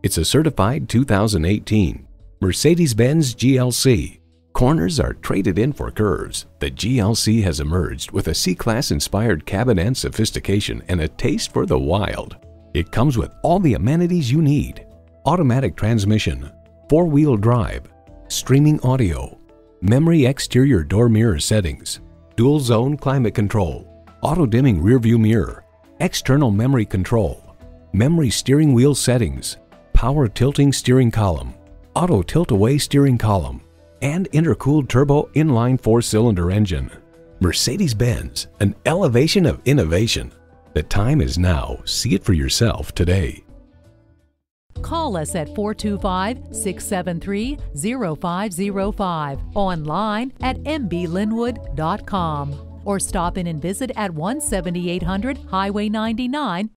It's a certified 2018 Mercedes-Benz GLC. Corners are traded in for curves. The GLC has emerged with a C-Class inspired cabin and sophistication and a taste for the wild. It comes with all the amenities you need. Automatic transmission, four-wheel drive, streaming audio, memory exterior door mirror settings, dual zone climate control, auto dimming rearview mirror, external memory control, memory steering wheel settings, power tilting steering column, auto tilt-away steering column, and intercooled turbo inline four-cylinder engine. Mercedes-Benz, an elevation of innovation. The time is now. See it for yourself today. Call us at 425 673 0505, online at mblynnwood.com, or stop in and visit at 17800 Highway 99